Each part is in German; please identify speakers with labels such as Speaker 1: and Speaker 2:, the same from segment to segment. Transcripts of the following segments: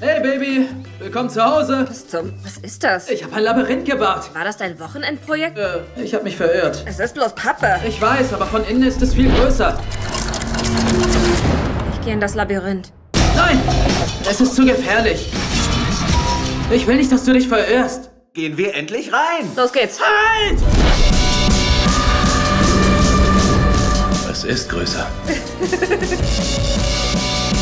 Speaker 1: Baby. Willkommen zu Hause.
Speaker 2: Was zum... Was ist das?
Speaker 1: Ich habe ein Labyrinth gebaut.
Speaker 2: War das dein Wochenendprojekt?
Speaker 1: Äh, ich habe mich verirrt.
Speaker 2: Es ist bloß Pappe.
Speaker 1: Ich weiß, aber von innen ist es viel größer.
Speaker 2: Ich gehe in das Labyrinth.
Speaker 1: Nein! Es ist zu gefährlich. Ich will nicht, dass du dich verirrst.
Speaker 3: Gehen wir endlich rein.
Speaker 2: Los geht's.
Speaker 1: Halt!
Speaker 4: Es ist größer.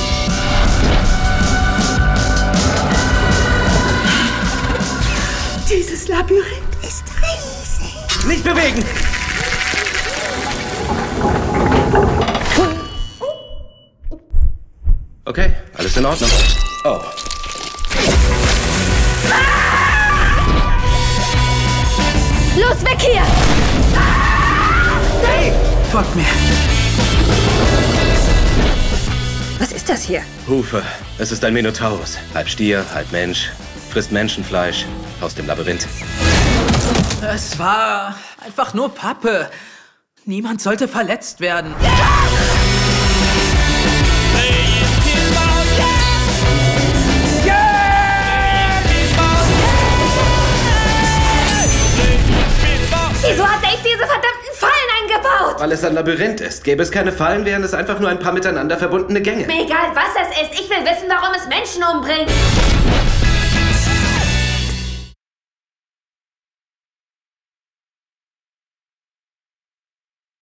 Speaker 5: Dieses Labyrinth ist riesig.
Speaker 3: Nicht bewegen.
Speaker 4: Okay, alles in Ordnung. Oh,
Speaker 2: Los, weg hier!
Speaker 1: Folgt mir.
Speaker 2: Was ist das hier?
Speaker 4: Hufe. Es ist ein Minotaurus. Halb Stier, halb Mensch. Frisst Menschenfleisch. Aus dem Labyrinth.
Speaker 1: Es war einfach nur Pappe. Niemand sollte verletzt werden.
Speaker 2: Wieso hat Dave diese verdammten Fallen eingebaut?
Speaker 4: Weil es ein Labyrinth ist. Gäbe es keine Fallen, wären es einfach nur ein paar miteinander verbundene Gänge.
Speaker 2: Mir egal, was es ist. Ich will wissen, warum es Menschen umbringt.